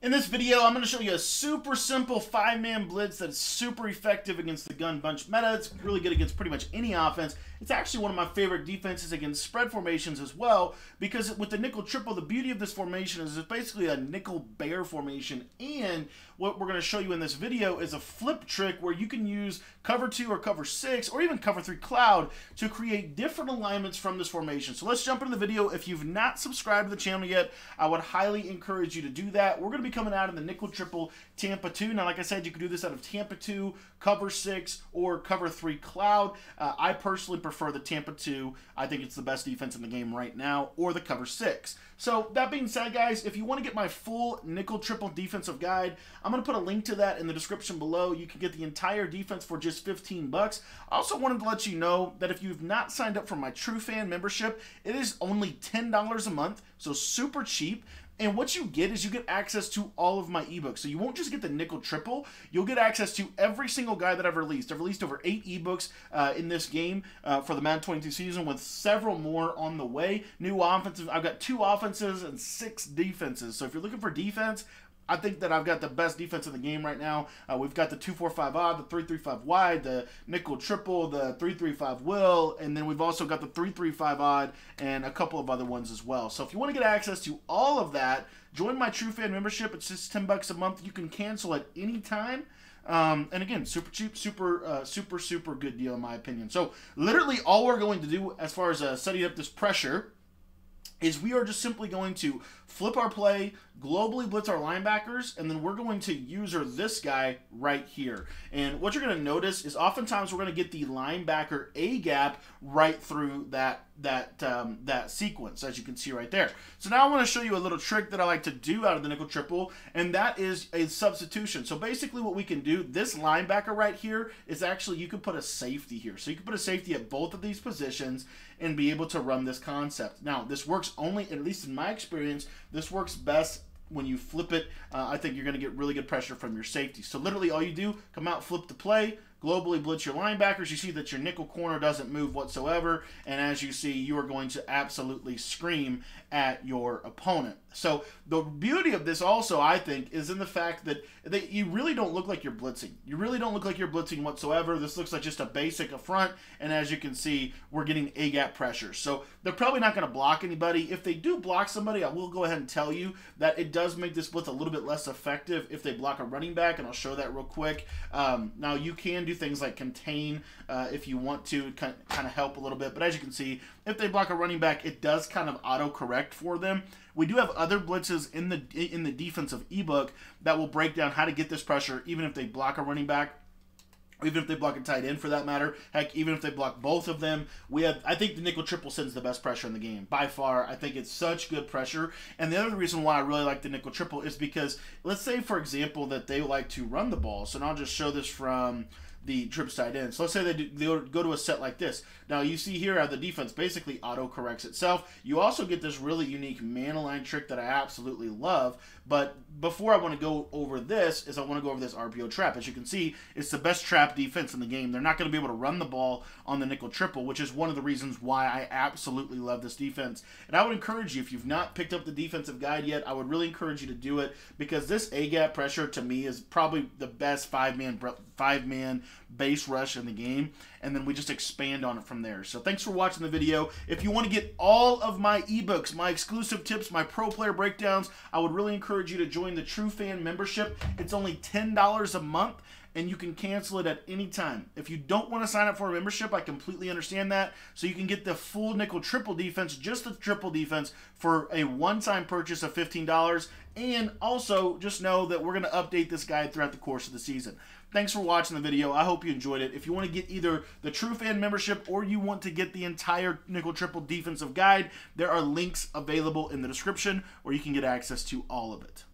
In this video, I'm going to show you a super simple five-man blitz that's super effective against the gun bunch meta. It's really good against pretty much any offense. It's actually one of my favorite defenses against spread formations as well because with the nickel triple, the beauty of this formation is it's basically a nickel bear formation and what we're going to show you in this video is a flip trick where you can use cover 2 or cover 6 or even cover 3 cloud to create different alignments from this formation. So let's jump into the video. If you've not subscribed to the channel yet, I would highly encourage you to do that. We're going to be coming out in the nickel triple Tampa 2. Now, like I said, you can do this out of Tampa 2, cover 6, or cover 3 cloud. Uh, I personally prefer the Tampa 2. I think it's the best defense in the game right now, or the cover 6. So, that being said, guys, if you want to get my full nickel triple defensive guide, I'm going to put a link to that in the description below. You can get the entire defense for just 15 bucks. I also wanted to let you know that if you've not signed up for my True Fan membership, it is only $10 a month, so super cheap. And what you get is you get access to all of my ebooks. So you won't just get the nickel triple, you'll get access to every single guy that I've released. I've released over eight ebooks uh, in this game uh, for the Madden 22 season, with several more on the way. New offenses, I've got two offenses and six defenses. So if you're looking for defense, I think that I've got the best defense in the game right now. Uh, we've got the 245 odd, the 335 wide, the nickel triple, the 335 will, and then we've also got the 335 odd and a couple of other ones as well. So if you want to get access to all of that, join my True Fan membership. It's just 10 bucks a month. You can cancel at any time. Um, and again, super cheap, super, uh, super, super good deal in my opinion. So literally all we're going to do as far as uh, setting up this pressure is we are just simply going to flip our play, globally blitz our linebackers, and then we're going to user this guy right here. And what you're going to notice is oftentimes we're going to get the linebacker A gap right through that that um, that sequence, as you can see right there. So now I want to show you a little trick that I like to do out of the nickel triple, and that is a substitution. So basically what we can do, this linebacker right here is actually, you can put a safety here. So you can put a safety at both of these positions and be able to run this concept. Now, this works only, at least in my experience, this works best when you flip it. Uh, I think you're going to get really good pressure from your safety. So literally all you do, come out, flip the play, globally blitz your linebackers. You see that your nickel corner doesn't move whatsoever. And as you see, you are going to absolutely scream at your opponent. So the beauty of this also, I think, is in the fact that they, you really don't look like you're blitzing. You really don't look like you're blitzing whatsoever. This looks like just a basic affront. And as you can see, we're getting A-gap pressure. So they're probably not going to block anybody. If they do block somebody, I will go ahead and tell you that it does make this blitz a little bit less effective if they block a running back. And I'll show that real quick. Um, now, you can do things like contain uh, if you want to kind of help a little bit. But as you can see, if they block a running back, it does kind of auto-correct for them. We do have other blitzes in the in the defensive ebook that will break down how to get this pressure, even if they block a running back even if they block a tight end for that matter. Heck, even if they block both of them, we have. I think the nickel triple sends the best pressure in the game by far. I think it's such good pressure. And the other reason why I really like the nickel triple is because let's say, for example, that they like to run the ball. So now I'll just show this from the trips tight end. So let's say they, do, they go to a set like this. Now you see here how the defense basically auto corrects itself. You also get this really unique man align trick that I absolutely love. But before I want to go over this, is I want to go over this RPO trap. As you can see, it's the best trap defense in the game. They're not going to be able to run the ball on the nickel triple, which is one of the reasons why I absolutely love this defense. And I would encourage you, if you've not picked up the defensive guide yet, I would really encourage you to do it because this A gap pressure to me is probably the best five man five man base rush in the game, and then we just expand on it from there. So thanks for watching the video. If you want to get all of my ebooks, my exclusive tips, my pro player breakdowns, I would really encourage you to join the True Fan membership. It's only $10 a month and you can cancel it at any time. If you don't want to sign up for a membership, I completely understand that. So you can get the full nickel triple defense, just the triple defense, for a one-time purchase of $15. And also, just know that we're going to update this guide throughout the course of the season. Thanks for watching the video. I hope you enjoyed it. If you want to get either the True Fan membership or you want to get the entire Nickel Triple defensive guide, there are links available in the description where you can get access to all of it.